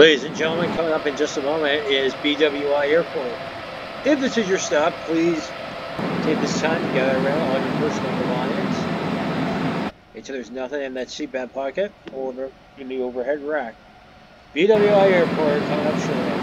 Ladies and gentlemen, coming up in just a moment is BWI Airport. If this is your stop, please take this time to gather around all your personal belongings. Make sure there's nothing in that seatbelt pocket or in the overhead rack. BWI Airport coming up shortly.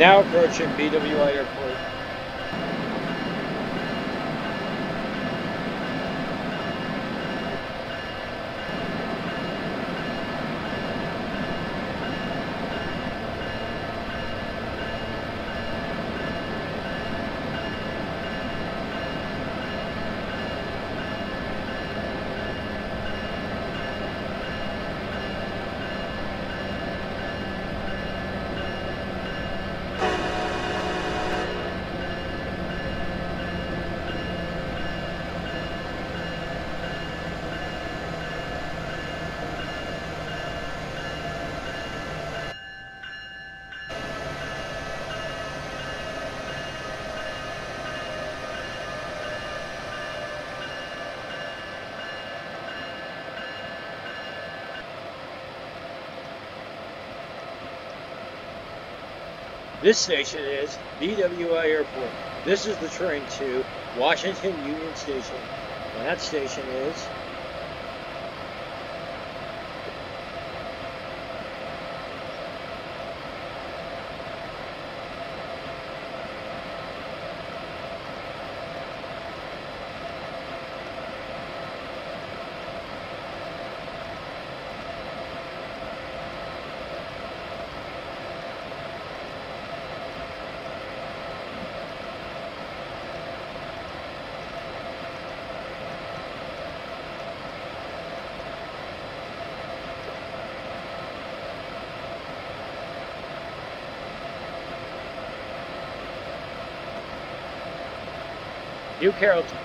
Now approaching BWI Airport. This station is BWI Airport. This is the train to Washington Union Station. And that station is New Carrollton.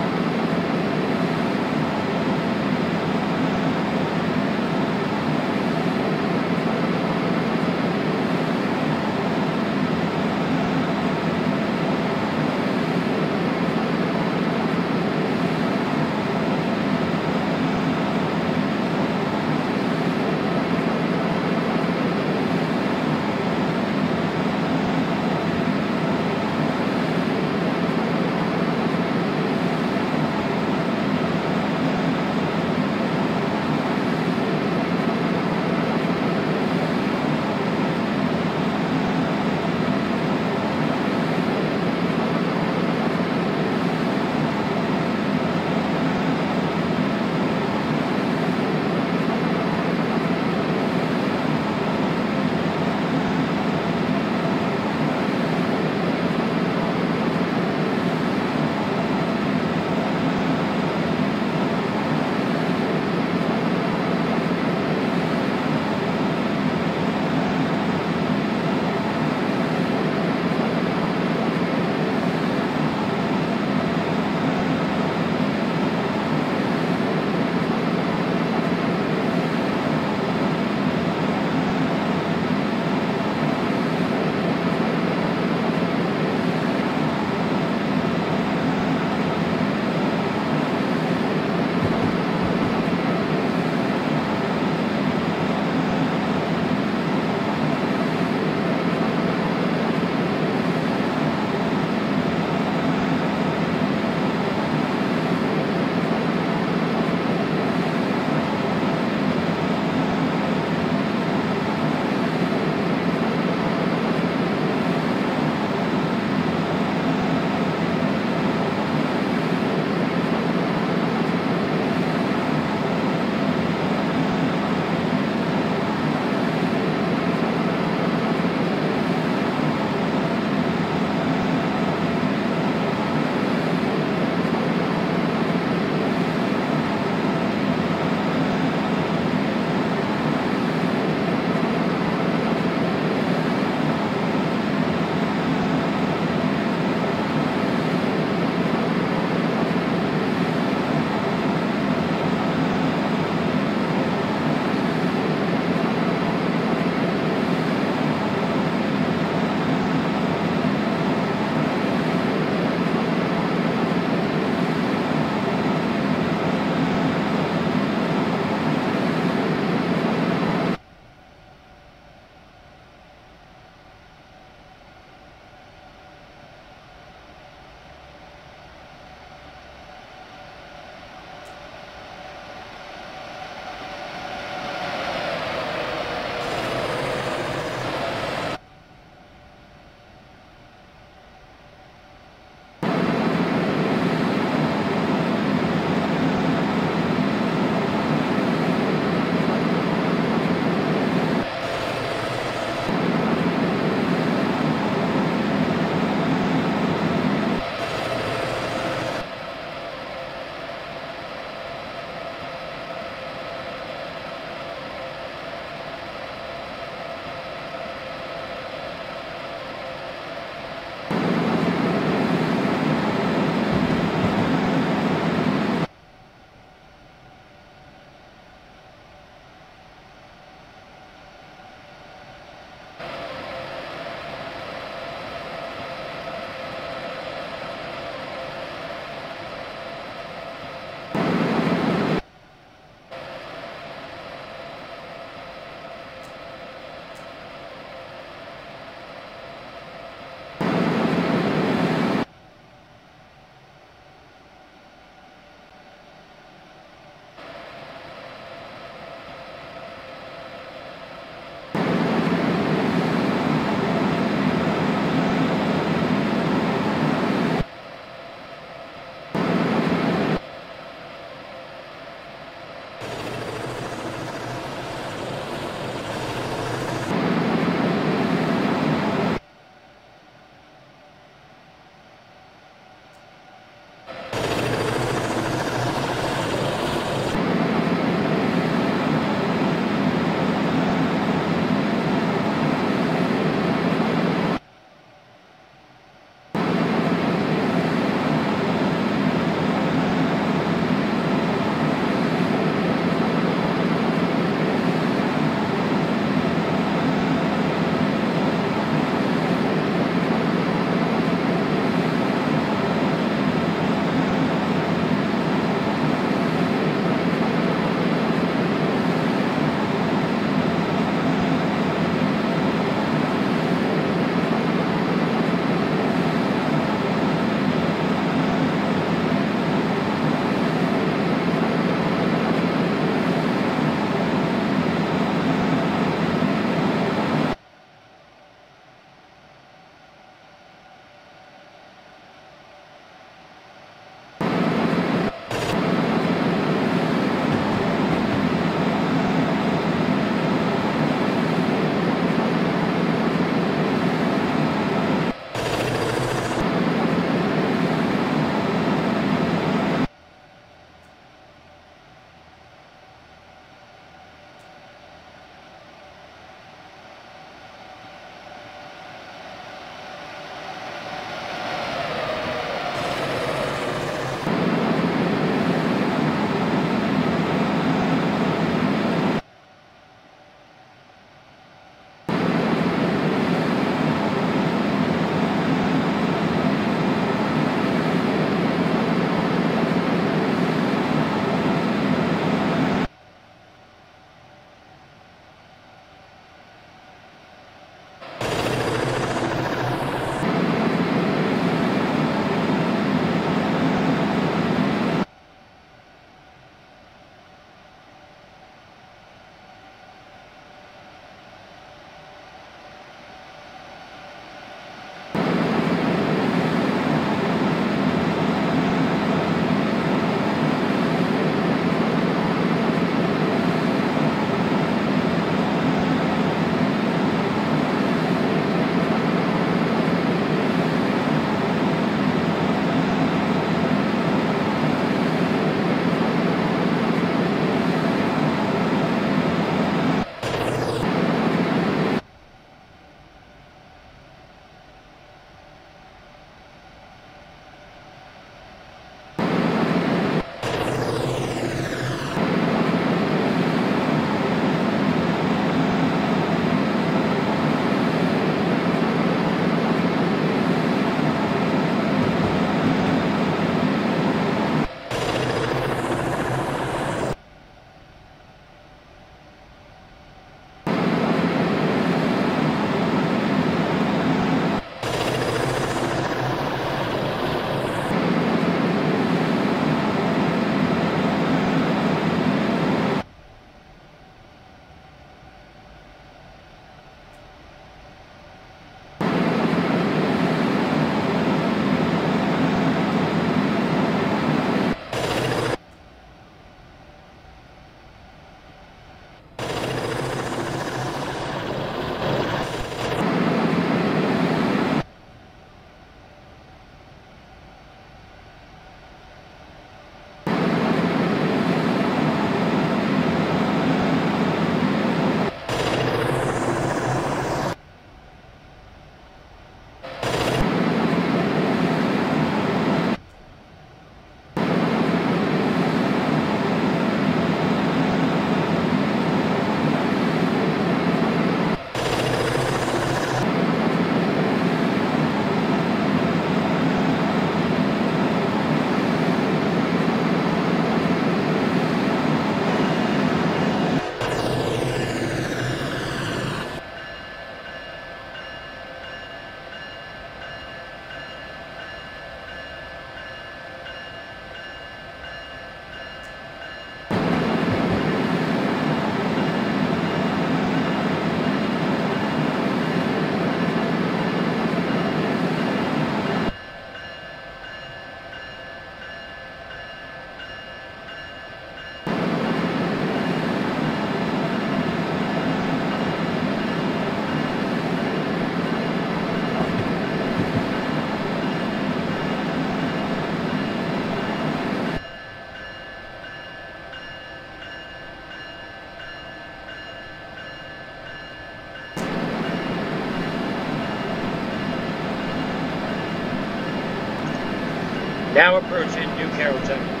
Now approaching New Carrollton.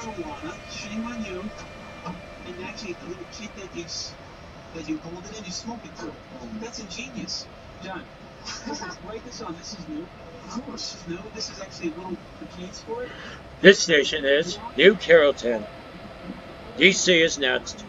marijuana, shame on you. And actually, a little kid that you that you hold it and you smoke it too. That's ingenious, John. This is, write this on. Oh, this is new. This is. This is actually a little case for it. This station is New Carrollton. DC is next.